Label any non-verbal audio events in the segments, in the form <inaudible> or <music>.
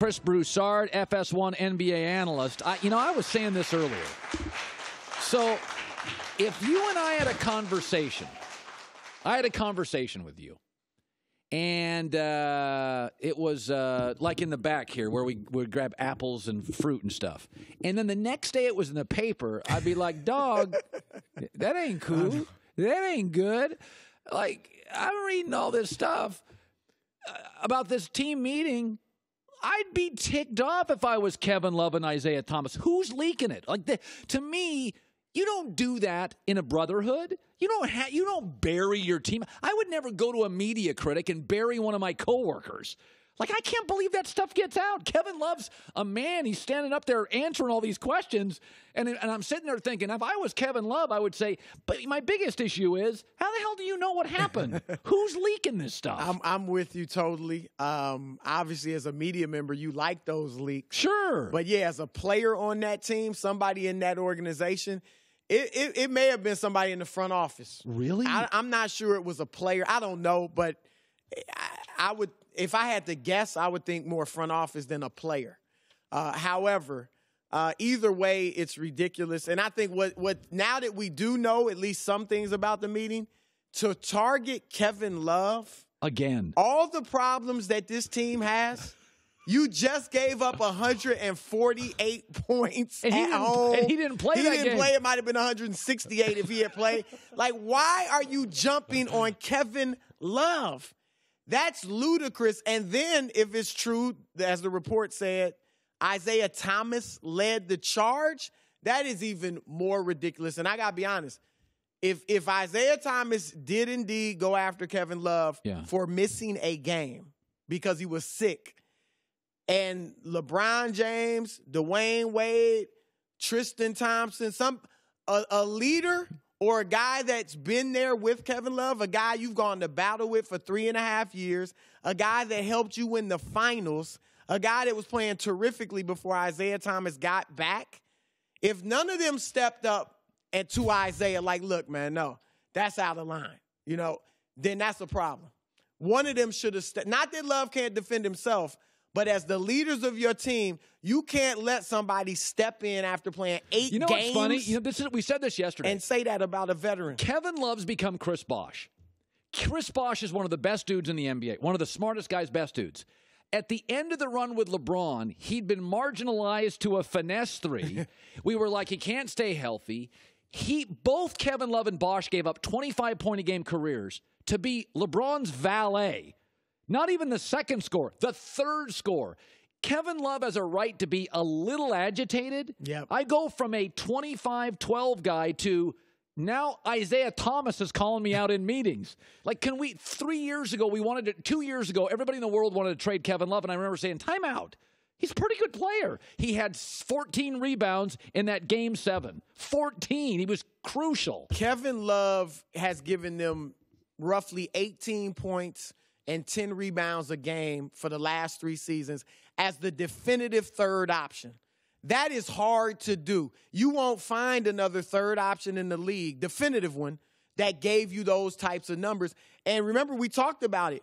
Chris Broussard, FS1 NBA analyst. I, you know, I was saying this earlier. So, if you and I had a conversation, I had a conversation with you, and uh, it was uh, like in the back here where we would grab apples and fruit and stuff. And then the next day it was in the paper. I'd be like, "Dog, that ain't cool. That ain't good." Like I'm reading all this stuff uh, about this team meeting. I'd be ticked off if I was Kevin Love and Isaiah Thomas. Who's leaking it? Like the, to me, you don't do that in a brotherhood. You don't ha- you don't bury your team. I would never go to a media critic and bury one of my coworkers. Like I can't believe that stuff gets out. Kevin Love's a man. He's standing up there answering all these questions, and and I'm sitting there thinking, if I was Kevin Love, I would say, but my biggest issue is, how the hell do you know what happened? <laughs> Who's leaking this stuff? I'm, I'm with you totally. Um, obviously, as a media member, you like those leaks. Sure. But yeah, as a player on that team, somebody in that organization, it, it, it may have been somebody in the front office. Really? I, I'm not sure it was a player. I don't know, but I, I would, if I had to guess, I would think more front office than a player. Uh, however, uh, either way, it's ridiculous. And I think what what now that we do know at least some things about the meeting, to target Kevin Love Again. all the problems that this team has. You just gave up 148 <laughs> points And at home. and he didn't play He didn't game. play. It might have been 168 if he had played. Like, why are you jumping on Kevin Love? That's ludicrous. And then, if it's true, as the report said, Isaiah Thomas led the charge. That is even more ridiculous. And I gotta be honest. If if Isaiah Thomas did indeed go after Kevin Love Yeah. for missing a game because he was sick, and LeBron James, Dwyane Wade, Tristan Thompson, some a, a leader or a guy that's been there with Kevin Love, a guy you've gone to battle with for three and a half years, a guy that helped you win the finals, a guy that was playing terrifically before Isaiah Thomas got back. If none of them stepped up and to Isaiah, like, look, man, no, that's out of line, you know, then that's a problem. One of them should have stepped. Not that Love can't defend himself, but as the leaders of your team, you can't let somebody step in after playing eight You know games what's funny? You know, this is we said this yesterday. and say that about a veteran. Kevin Love's become Chris Bosh. Chris Bosh is one of the best dudes in the NBA, one of the smartest guys, best dudes. At the end of the run with LeBron, he'd been marginalized to a finesse three. <laughs> we were like, he can't stay healthy. He both Kevin Love and Bosh gave up 25 point a game careers to be LeBron's valet. Not even the second score, the third score. Kevin Love has a right to be a little agitated. Yep. I go from a 25 12 guy to now Isaiah Thomas is calling me out in meetings. Like, can we, three years ago, we wanted to, two years ago, everybody in the world wanted to trade Kevin Love. And I remember saying, time out. He's a pretty good player. He had 14 rebounds in that game seven. 14. He was crucial. Kevin Love has given them roughly 18 points and 10 rebounds a game for the last three seasons as the definitive third option. That is hard to do. You won't find another third option in the league, definitive one, that gave you those types of numbers. And remember, we talked about it.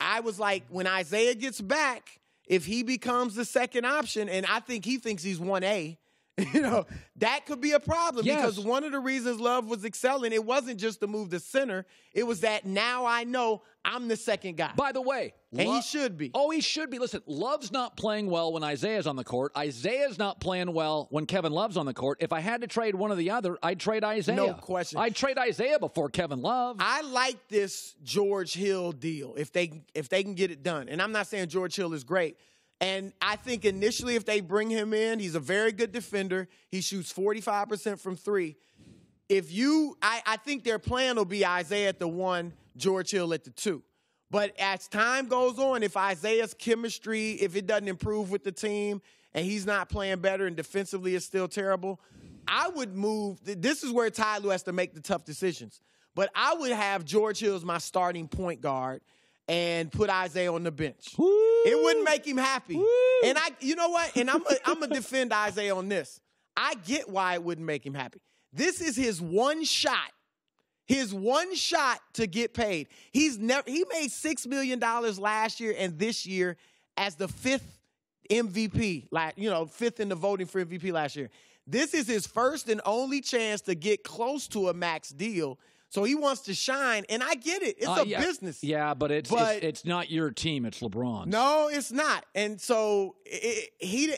I was like, when Isaiah gets back, if he becomes the second option, and I think he thinks he's 1A, <laughs> you know, that could be a problem Yes. because one of the reasons Love was excelling, it wasn't just to move the center, it was that now I know I'm the second guy. By the way, And he should be. Oh, he should be. Listen, Love's not playing well when Isaiah's on the court. Isaiah's not playing well when Kevin Love's on the court. If I had to trade one or the other, I'd trade Isaiah. No question. I'd trade Isaiah before Kevin Love. I like this George Hill deal if they if they can get it done. And I'm not saying George Hill is great. And I think initially if they bring him in, he's a very good defender. He shoots 45% from three. If you I, I think their plan will be Isaiah at the one, George Hill at the two. But as time goes on, if Isaiah's chemistry, if it doesn't improve with the team and he's not playing better and defensively is still terrible, I would move. This is where Ty Lue has to make the tough decisions. But I would have George Hill as my starting point guard and put Isaiah on the bench. It wouldn't make him happy. And I, you know what? And I'm, i I'm gonna defend Isaiah on this. I get why it wouldn't make him happy. This is his one shot his one shot to get paid. He's never he made six million dollars last year and this year as the fifth MVP, like you know, fifth in the voting for MVP last year. This is his first and only chance to get close to a max deal. So he wants to shine, and I get it. It's Uh, a yeah, business. Yeah, but it's, But- it's it's not your team. It's LeBron. No, it's not. And so it, he,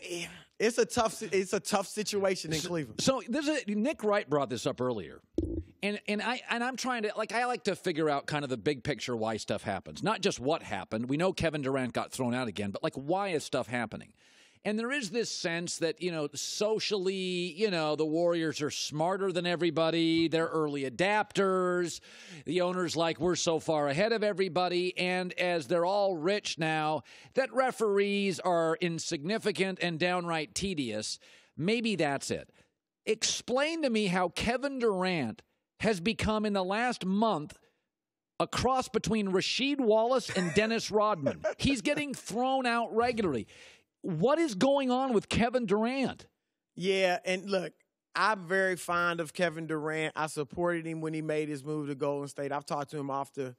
it's a tough, it's a tough situation in Cleveland. So there's a Nick Wright brought this up earlier. And and I and I'm trying to like I like to figure out kind of the big picture why stuff happens. Not just what happened. We know Kevin Durant got thrown out again, but like why is stuff happening? And there is this sense that, you know, socially, you know, the Warriors are smarter than everybody. They're early adapters. The owner's like, we're so far ahead of everybody. And as they're all rich now, that referees are insignificant and downright tedious. Maybe that's it. Explain to me how Kevin Durant has become in the last month a cross between Rasheed Wallace and Dennis Rodman. He's getting thrown out regularly. What is going on with Kevin Durant? Yeah, and look, I'm very fond of Kevin Durant. I supported him when he made his move to Golden State. I've talked to him off the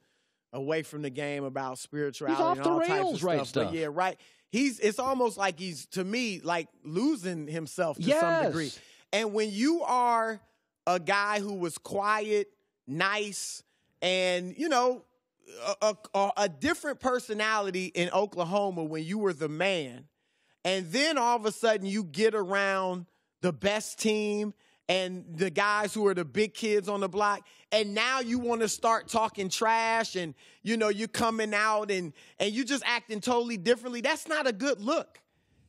away from the game about spirituality and all types of right stuff. stuff. But yeah, right. He's it's almost like he's to me like losing himself to Yes. some degree. And when you are a guy who was quiet, nice, and you know a, a, a different personality in Oklahoma when you were the man, and then all of a sudden you get around the best team and the guys who are the big kids on the block. And now you want to start talking trash and you know you're coming out and and you're just acting totally differently. That's not a good look.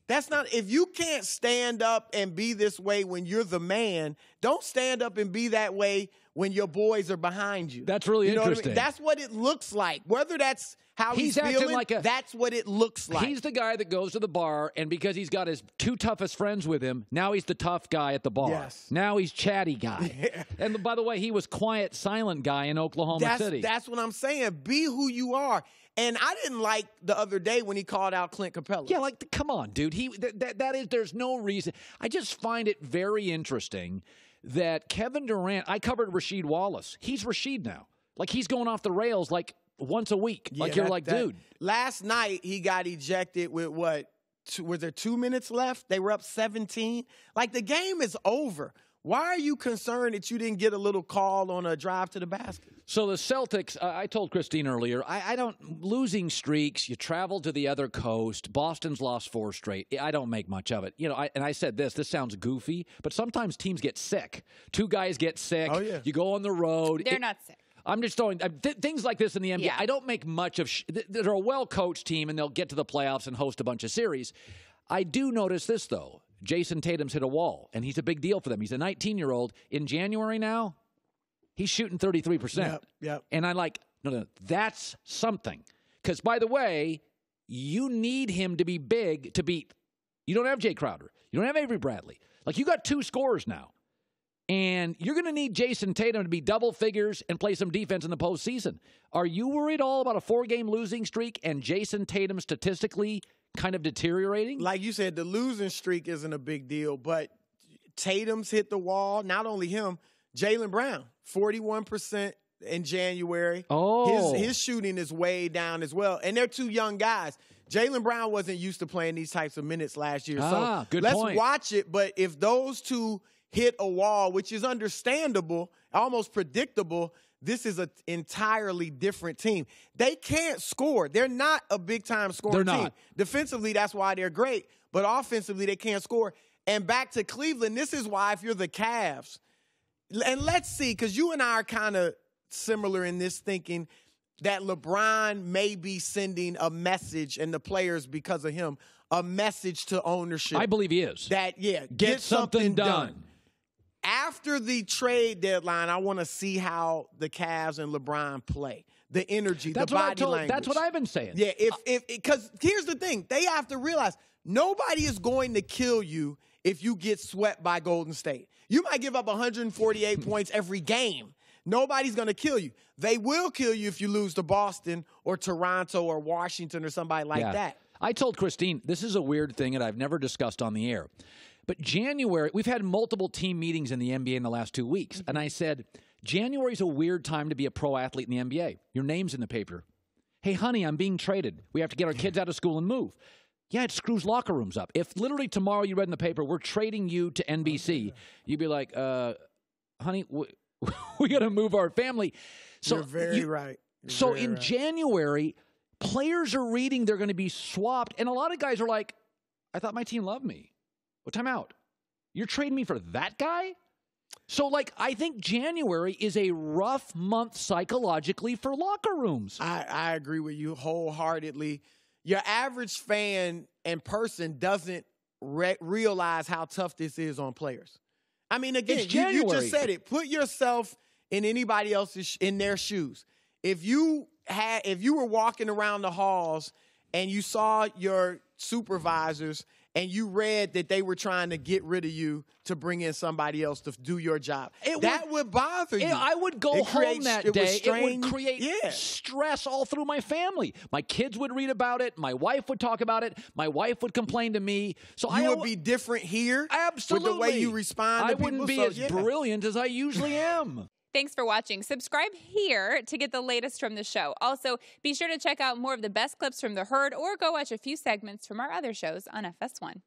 That's not if you can't stand up and be this way when you're the man don't stand up and be that way when your boys are behind you. That's really You know what I mean? interesting. that's what it looks like. Whether that's how he's, He's acting feeling like a- that's what it looks like He's the guy that goes to the bar, and because he's got his two toughest friends with him, now he's the tough guy at the bar. Yes. Now he's chatty guy. <laughs> And by the way, he was quiet, silent guy in Oklahoma that's, City. That's what I'm saying. Be who you are. And I didn't like the other day when he called out Clint Capela. Yeah, like come on, dude. He that, that that is there's no reason. I just find it very interesting that Kevin Durant. I covered Rasheed Wallace. He's Rasheed now. Like he's going off the rails like once a week. Yeah, like you're that- like, that- dude. Last night he got ejected with what? Two, was there two minutes left? They were up 17. Like the game is over. Why are you concerned that you didn't get a little call on a drive to the basket? So the Celtics, uh, I told Kristine earlier, I, I don't losing streaks. You travel to the other coast. Boston's lost four straight. I don't make much of it, you know. I, and I said this. This sounds goofy, but sometimes teams get sick. Two guys get sick. Oh, yeah. You go on the road. They're It- not sick. I'm just throwing th- things like this in the NBA. Yeah. I don't make much of. Sh- they're a well coached team, and they'll get to the playoffs and host a bunch of series. I do notice this though. Jayson Tatum's hit a wall, and he's a big deal for them. He's a 19 year old. In January now, he's shooting 33 percent. Yep, yep. And I like no, no, that's something. Because by the way, you need him to be big to beat. You don't have Jae Crowder. You don't have Avery Bradley. Like you got two scorers now. And you're going to need Jayson Tatum to be double figures and play some defense in the postseason. Are you worried all about a four game losing streak and Jayson Tatum statistically kind of deteriorating? Like you said, the losing streak isn't a big deal, but Tatum's hit the wall. Not only him, Jaylen Brown, 41% in January. Oh. His, his shooting is way down as well. And they're two young guys. Jaylen Brown wasn't used to playing these types of minutes last year. Ah, so good let's point. watch it. But if those two hit a wall, which is understandable, almost predictable, this is an entirely different team. They can't score. They're not a big time scoring They're team. not. Defensively, that's why they're great. But offensively, they can't score. And back to Cleveland, this is why if you're the Cavs, and let's see, because you and I are kind of similar in this thinking that LeBron may be sending a message, and the players, because of him, a message to ownership. I believe he is. that yeah, Get, something, done. After the trade deadline, I want to see how the Cavs and LeBron play. The energy, That's the body told. language. That's what I've been saying. Yeah, if if because here's the thing, they have to realize nobody is going to kill you if you get swept by Golden State. You might give up 148 <laughs> points every game. Nobody's going to kill you. They will kill you if you lose to Boston or Toronto or Washington or somebody like Yeah. that. I told Kristine, this is a weird thing that I've never discussed on the air. But January, we've had multiple team meetings in the NBA in the last two weeks. And I said, January's a weird time to be a pro athlete in the NBA. Your name's in the paper. Hey, honey, I'm being traded. We have to get our kids out of school and move. Yeah, it screws locker rooms up. If literally tomorrow you read in the paper, we're trading you to NBC, you'd be like, uh, honey, <laughs> we, we got to move our family. So You're very you- right. You're so very in right. January, players are reading they're going to be swapped, and a lot of guys are like, "I thought my team loved me." Well, time out. You're trading me for that guy. So, like, I think January is a rough month psychologically for locker rooms. I, I agree with you wholeheartedly. Your average fan and person doesn't re- realize how tough this is on players. I mean, again, you, you just said it. Put yourself in anybody else's in their shoes. If you had, if you were walking around the halls and you saw your supervisors and you read that they were trying to get rid of you to bring in somebody else to do your job, It that would, bother you. It- I would go It home creates- that it would day. It would create yeah. stress all through my family. My kids would read about it. My wife would talk about it. My wife would complain to me. So I would be different here absolutely with the way you respond. I wouldn't people, be so, as yeah. brilliant as I usually am. <laughs> Thanks for watching. Subscribe here to get the latest from the show. Also, be sure to check out more of the best clips from The Herd or go watch a few segments from our other shows on FS1.